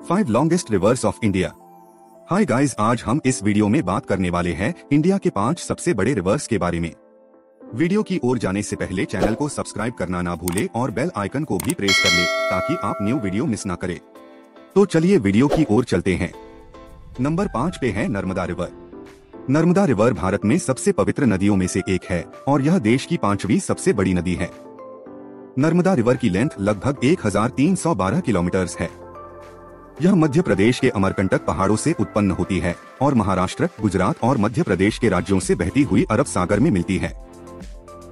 Five longest rivers of India hi guys आज हम इस वीडियो में बात करने वाले हैं इंडिया के पाँच सबसे बड़े रिवर्स के बारे में। वीडियो की ओर जाने से पहले चैनल को सब्सक्राइब करना ना भूले और बेल आइकन को भी प्रेस कर ले ताकि आप न्यू वीडियो मिस ना करें। तो चलिए वीडियो की ओर चलते हैं। नंबर पाँच पे है नर्मदा रिवर नर्मदा रिवर भारत में सबसे पवित्र नदियों में से एक है और यह देश की पांचवी सबसे बड़ी नदी है। नर्मदा रिवर की लेंथ लगभग 1312 किलोमीटर है। यह मध्य प्रदेश के अमरकंटक पहाड़ों से उत्पन्न होती है और महाराष्ट्र, गुजरात और मध्य प्रदेश के राज्यों से बहती हुई अरब सागर में मिलती है।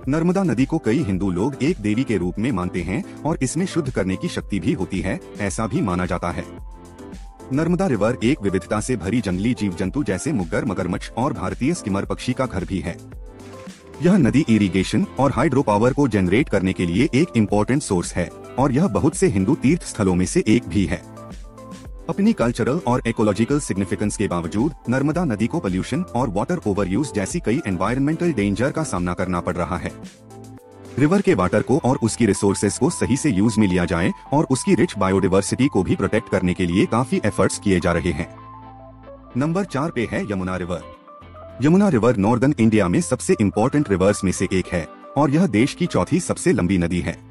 नर्मदा नदी को कई हिंदू लोग एक देवी के रूप में मानते हैं और इसमें शुद्ध करने की शक्ति भी होती है, ऐसा भी माना जाता है। नर्मदा रिवर एक विविधता से भरी जंगली जीव जंतु जैसे मुग्गर, मगरमच्छ और भारतीय स्किमर पक्षी का घर भी है। यह नदी इरिगेशन और हाइड्रो पावर को जनरेट करने के लिए एक इम्पोर्टेंट सोर्स है और यह बहुत से हिंदू तीर्थ स्थलों में से एक भी है। अपनी कल्चरल और इकोलॉजिकल सिग्निफिकेंस के बावजूद, नर्मदा नदी को पोल्यूशन और वाटर ओवर यूज़ जैसी कई एनवायरमेंटल डेंजर का सामना करना पड़ रहा है। रिवर के वाटर को और उसकी रिसोर्सेज को सही से यूज़ में लिया जाए और उसकी रिच बायोडिवर्सिटी को भी प्रोटेक्ट करने के लिए काफ़ी एफर्ट्स किए जा रहे हैं। नंबर चार पे है Yamuna river Yamuna river northern India में सबसे इम्पोर्टेंट रिवर्स में से एक है और यह देश की चौथी सबसे लंबी नदी है।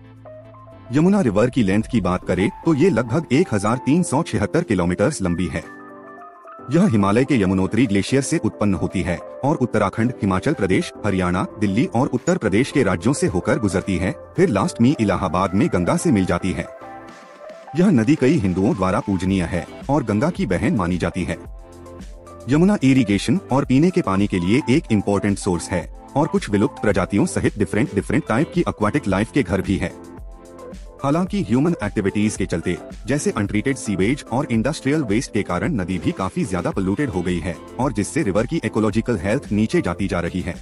यमुना रिवर की लेंथ की बात करें तो ये लगभग एक हज़ार तीन सौ छिहत्तर किलोमीटर लंबी है। यह हिमालय के यमुनोत्री ग्लेशियर से उत्पन्न होती है और उत्तराखंड, हिमाचल प्रदेश, हरियाणा, दिल्ली और उत्तर प्रदेश के राज्यों से होकर गुजरती है, फिर लास्ट में इलाहाबाद में गंगा से मिल जाती है। यह नदी कई हिंदुओं द्वारा पूजनीय है और गंगा की बहन मानी जाती है। यमुना इरिगेशन और पीने के पानी के लिए एक इम्पोर्टेंट सोर्स है और कुछ विलुप्त प्रजातियों सहित डिफरेंट डिफरेंट टाइप की अक्वाटिक लाइफ के घर भी है। हालाँकि ह्यूमन एक्टिविटीज़ के चलते, जैसे अनट्रीटेड सीवेज और इंडस्ट्रियल वेस्ट के कारण नदी भी काफ़ी ज़्यादा पोल्यूटेड हो गई है, और जिससे रिवर की इकोलॉजिकल हेल्थ नीचे जाती जा रही है।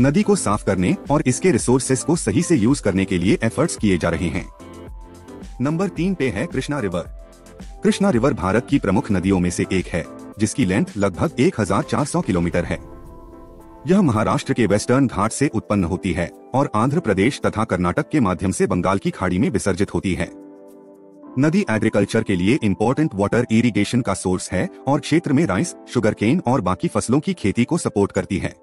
नदी को साफ़ करने और इसके रिसोर्सेस को सही से यूज़ करने के लिए एफर्ट्स किए जा रहे हैं। नंबर तीन पे है कृष्णा रिवर कृष्णा रिवर भारत की प्रमुख नदियों में से एक है, जिसकी लेंथ लगभग 1400 किलोमीटर है। यह महाराष्ट्र के वेस्टर्न घाट से उत्पन्न होती है और आंध्र प्रदेश तथा कर्नाटक के माध्यम से बंगाल की खाड़ी में विसर्जित होती है नदी एग्रीकल्चर के लिए इम्पोर्टेंट वाटर इरिगेशन का सोर्स है और क्षेत्र में राइस शुगर केन और बाकी फ़सलों की खेती को सपोर्ट करती है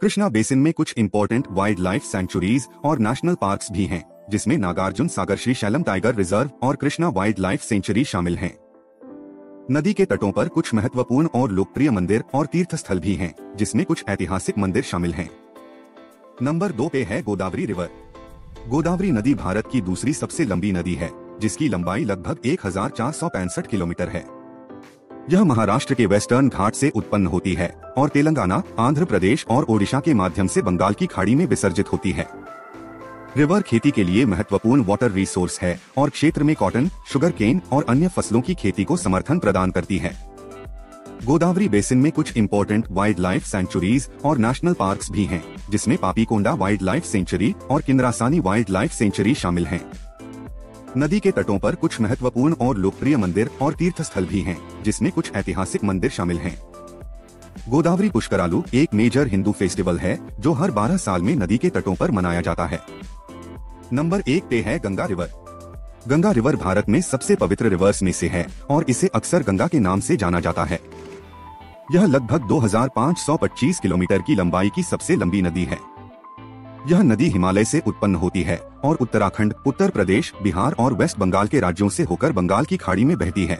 कृष्णा बेसिन में कुछ इम्पोर्टेंट वाइल्ड लाइफ सेंचुरीज और नेशनल पार्क्स भी हैं, जिसमें Nagarjuna Sagar Srisailam tiger reserve और कृष्णा वाइल्ड लाइफ सेंचुरी शामिल हैं। नदी के तटों पर कुछ महत्वपूर्ण और लोकप्रिय मंदिर और तीर्थ स्थल भी हैं, जिसमें कुछ ऐतिहासिक मंदिर शामिल हैं। नंबर दो पे है गोदावरी रिवर। गोदावरी नदी भारत की दूसरी सबसे लंबी नदी है जिसकी लंबाई लगभग एक हज़ार चार सौ पैंसठ किलोमीटर है। यह महाराष्ट्र के वेस्टर्न घाट से उत्पन्न होती है और तेलंगाना आंध्र प्रदेश और ओडिशा के माध्यम से बंगाल की खाड़ी में विसर्जित होती है। रिवर खेती के लिए महत्वपूर्ण वाटर रिसोर्स है और क्षेत्र में कॉटन शुगर केन और अन्य फ़सलों की खेती को समर्थन प्रदान करती है गोदावरी बेसिन में कुछ इम्पोर्टेंट वाइल्ड लाइफ सेंचुरीज और नेशनल पार्क्स भी हैं, जिसमें पापीकोंडा वाइल्ड लाइफ सेंचुरी और किंद्रासानी वाइल्ड लाइफ सेंचुरी शामिल हैं। नदी के तटों पर कुछ महत्वपूर्ण और लोकप्रिय मंदिर और तीर्थ स्थल भी हैं, जिसमें कुछ ऐतिहासिक मंदिर शामिल हैं। गोदावरी पुष्करालू एक मेजर हिंदू फेस्टिवल है जो हर 12 साल में नदी के तटों पर मनाया जाता है नंबर एक पे है गंगा रिवर। गंगा रिवर भारत में सबसे पवित्र रिवर्स में से है और इसे अक्सर गंगा के नाम से जाना जाता है। यह लगभग 2525 किलोमीटर की लंबाई की सबसे लंबी नदी है। यह नदी हिमालय से उत्पन्न होती है और उत्तराखंड, उत्तर प्रदेश, बिहार और वेस्ट बंगाल के राज्यों से होकर बंगाल की खाड़ी में बहती है।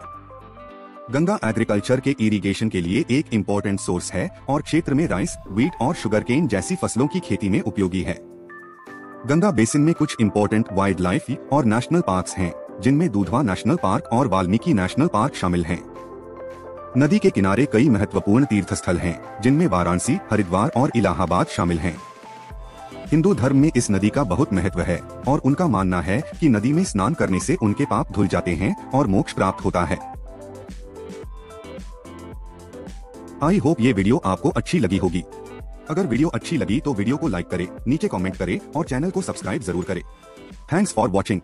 गंगा एग्रीकल्चर के इरिगेशन के लिए एक इम्पोर्टेंट सोर्स है और क्षेत्र में राइस वीट और शुगर केन जैसी फ़सलों की खेती में उपयोगी है। गंगा बेसिन में कुछ इम्पोर्टेंट वाइल्ड लाइफ और नेशनल पार्क्स हैं, जिनमें दूधवा नेशनल पार्क और वाल्मीकि नेशनल पार्क शामिल हैं। नदी के किनारे कई महत्वपूर्ण तीर्थ स्थल हैं, जिनमें वाराणसी हरिद्वार और इलाहाबाद शामिल हैं। हिंदू धर्म में इस नदी का बहुत महत्व है और उनका मानना है कि नदी में स्नान करने से उनके पाप धुल जाते हैं और मोक्ष प्राप्त होता है आई होप ये वीडियो आपको अच्छी लगी होगी अगर वीडियो अच्छी लगी तो वीडियो को लाइक करें, नीचे कॉमेंट करे और चैनल को सब्सक्राइब ज़रूर करें। Thanks for watching